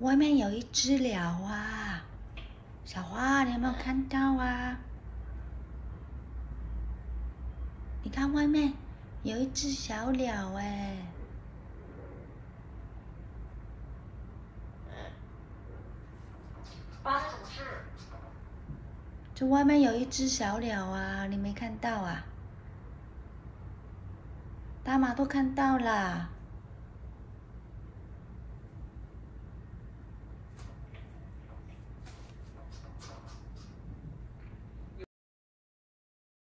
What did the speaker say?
外面有一只鸟啊，小花，你有没有看到啊？你看外面有一只小鸟哎，发生什么？这外面有一只小鸟啊，你没看到啊？大马都看到了。